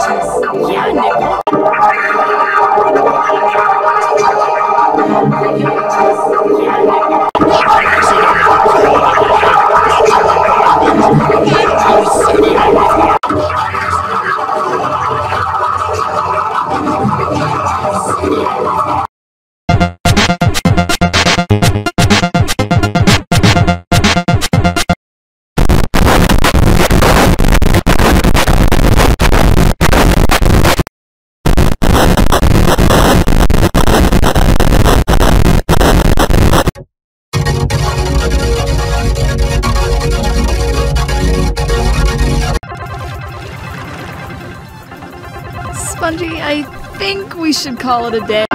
Yeah, Bungie, I think we should call it a day.